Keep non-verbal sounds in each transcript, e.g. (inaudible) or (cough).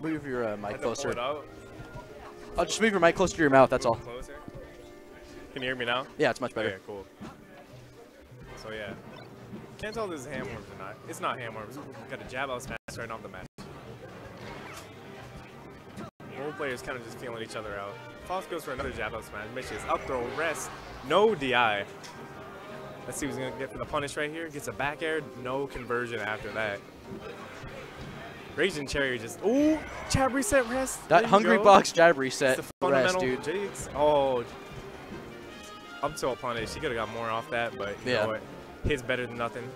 move your uh, mic closer. I'll just move your mic closer to your mouth. That's all. Closer. Can you hear me now? Yeah, it's much better. Okay, cool. So yeah, can't tell if this is ham worms or not. It's not worms. Got a jab out smash right off the match. Both players kind of just feeling each other out. Fox goes for another jab out smash. Misses. Up throw, rest. No DI. Let's see going to get for the punish right here. Gets a back air. No conversion after that. Raging Cherry just, ooh, jab reset rest. That hungry go. box jab reset. Rest, fundamental dude. jigs. Oh, up to a punish. He could have got more off that, but you Yeah. know what? Hits better than nothing.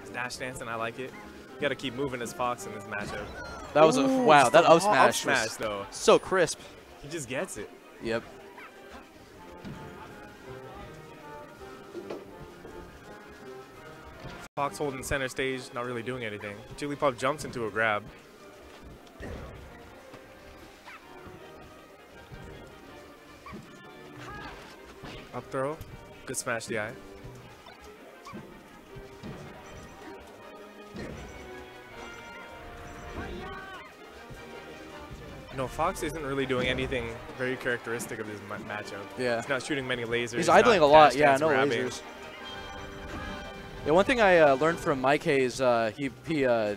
It's dash dancing, I like it. You got to keep moving as Fox in this matchup. That was a wow. That up smash, smash was though. so crisp. He just gets it. Yep. Fox holding center stage, not really doing anything. Jigglypuff jumps into a grab. Up throw. Good smash DI. No, Fox isn't really doing anything very characteristic of this matchup. Yeah. He's not shooting many lasers. He's idling a lot. Yeah, no grabbing. lasers. Yeah, one thing I uh, learned from Mike Haze, uh, he he uh,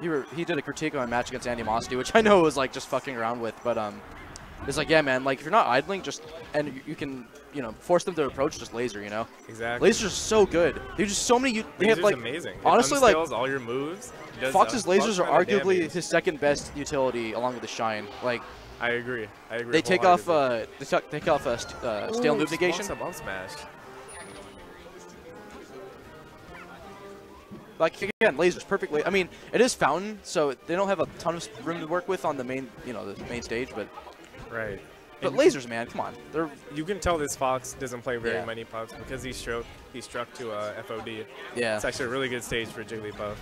he, were, he did a critique on a match against Andy Animosity, which (laughs) I know was like just fucking around with, but um, it's like yeah, man, like if you're not idling, just and you, you can you know force them to approach just laser, you know. Exactly. Lasers are so good. There's just so many. You, they have like amazing. Honestly, like, all your moves. Fox's lasers are arguably his second best utility, along with the shine. Like I agree. I agree. they take off uh, they take, off uh, st uh, stale move negation. up smash. Like again, lasers perfectly. I mean, it is fountain, so they don't have a ton of room to work with on the main, you know, the main stage. But Right. but And lasers, man, come on, they're You can tell this Fox doesn't play very Yeah. many puffs because he struck he struck to uh, FOD. yeah, It's actually a really good stage for Jigglypuff.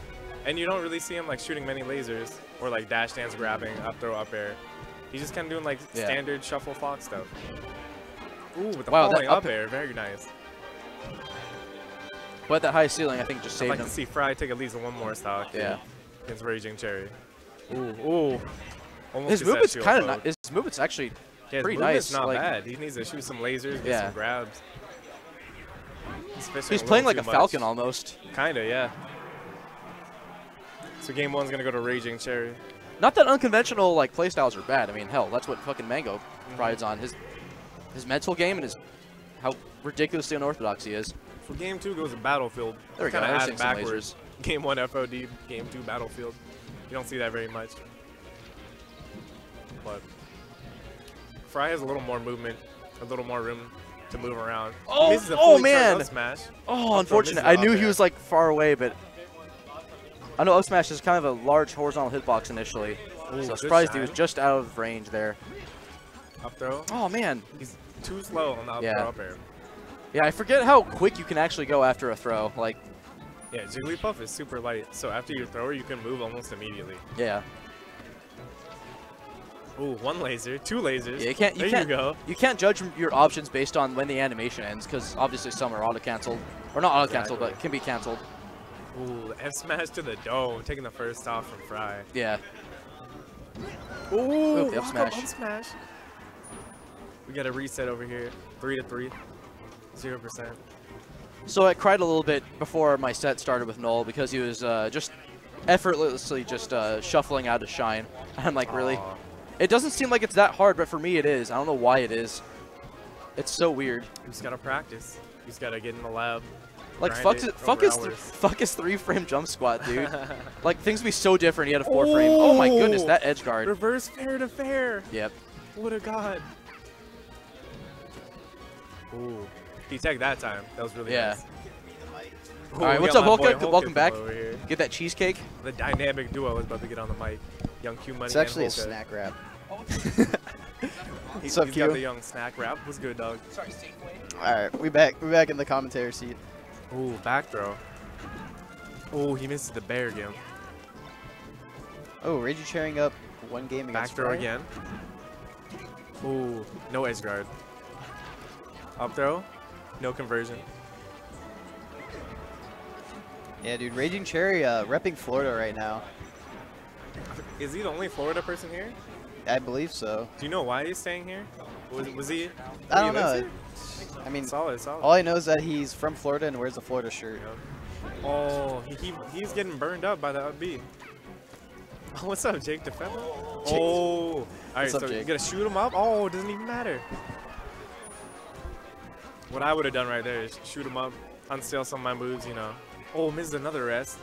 And you don't really see him like shooting many lasers or like dash dance grabbing, up throw, up air. He's just kind of doing like Yeah. standard shuffle Fox stuff. Ooh, with the Wow, falling up, up- air, very nice. But that high ceiling, I think, just I'd saved like him. to see Fry take at least one more stock. Yeah. Against Raging Cherry. Ooh, ooh. Almost His movement's kind of his movement's actually Yeah, his pretty movement's nice, not like- bad. He needs to shoot some lasers, get Yeah. some grabs. He's, he's playing like a too falcon almost. Kinda, yeah. So game one's gonna go to Raging Cherry. Not that unconventional like playstyles are bad. I mean, hell, that's what fucking Mango Mm-hmm. prides on his his mental game and his how ridiculously unorthodox he is. So game two goes to Battlefield. There we go. Add backwards. (laughs) Game one FOD, game two Battlefield. You don't see that very much. But Fry has a little more movement, a little more room to move around. Oh, oh, man. Smash. Oh, unfortunate. I knew he was like far away, but I know up smash is kind of a large horizontal hitbox initially. Ooh, so surprised he was just out of range there. Up throw. Oh man, He's too slow on the up Yeah. throw up air. Yeah, I forget how quick you can actually go after a throw. Like, Yeah, Jigglypuff is super light, so after your thrower, you can move almost immediately. yeah, Ooh, one laser, two lasers. yeah. You can't, you there can't, you go. you can't judge your options based on when the animation ends, because obviously some are auto canceled, or not auto canceled, Exactly. but can be canceled. Ooh, F smash to the dome, taking the first off from Fry. Yeah. Ooh, the up rock smash. up smash. We got a reset over here. Three to three. Zero percent. So I cried a little bit before my set started with Null because he was uh, just effortlessly just uh, shuffling out of shine. (laughs) I'm like, really? It doesn't seem like it's that hard, but for me it is. I don't know why it is. It's so weird. You just gotta practice. You just gotta get in the lab. Like fuck, it his, fuck his, fuck his three frame jump squat, dude. (laughs) like things be so different. He had a four frame. Oh my goodness, Oh! that edge guard. Reverse fair to fair. Yep. What a god. Ooh. He tagged that time. That was really Yeah. nice. All right, what's up, my boy Welcome back. Get that cheesecake. The dynamic duo is about to get on the mic. Young Q Money It's actually a and Holka. snack wrap. He's, What's up, he's got Q? the young snack wrap. What's good, dog? All right, we back. We back in the commentary seat. Ooh, back throw. Ooh, he misses the bair again. Oh, Raging Cherry up one game Back against throw Fry. again. Ooh, no edge guard. Up throw, no conversion. Yeah, dude, Raging Cherry uh, repping Florida right now. Is he the only Florida person here? I believe so. Do you know why he's staying here? Was, was he? I don't lives know. I mean, Solid, solid. all I know is that he's from Florida and wears a Florida shirt. Oh, he, he he's getting burned up by the up B. (laughs) What's up, Jake Defender? Oh, all right. What's up, so you Jake? gonna shoot him up? Oh, it doesn't even matter. What I would have done right there is shoot him up, unseal some of my moves, you know. Oh, missed another rest.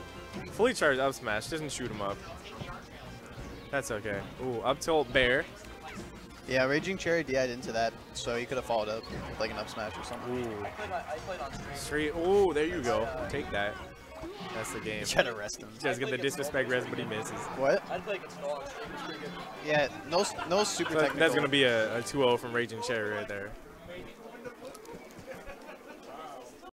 Fully charged up smash doesn't shoot him up. That's okay. Ooh, up tilt bair. Yeah, Raging Cherry DI'd into that, so he could have followed up with like an up smash or something. Ooh. Straight. Ooh, there you go. Take that. That's the game. (laughs) Try to rest him. Just get the disrespect rest, but he misses. What? Yeah, no, s- no super So technical. that's gonna be a, a 2-0 from Raging Cherry right there.